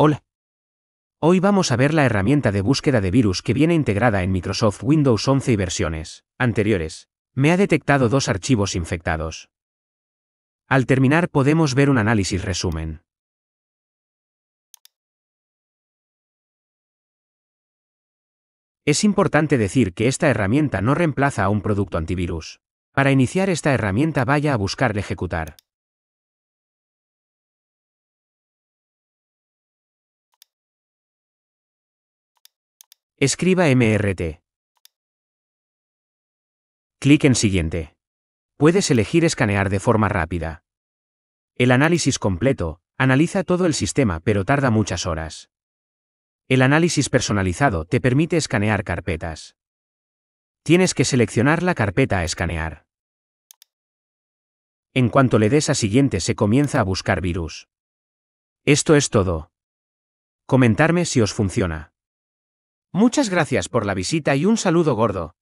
Hola. Hoy vamos a ver la herramienta de búsqueda de virus que viene integrada en Microsoft Windows 11 y versiones anteriores. Me ha detectado dos archivos infectados. Al terminar podemos ver un análisis resumen. Es importante decir que esta herramienta no reemplaza a un producto antivirus. Para iniciar esta herramienta vaya a buscar ejecutar. Escriba MRT. Clic en Siguiente. Puedes elegir escanear de forma rápida. El análisis completo, analiza todo el sistema pero tarda muchas horas. El análisis personalizado te permite escanear carpetas. Tienes que seleccionar la carpeta a escanear. En cuanto le des a siguiente se comienza a buscar virus. Esto es todo. Comentarme si os funciona. Muchas gracias por la visita y un saludo gordo.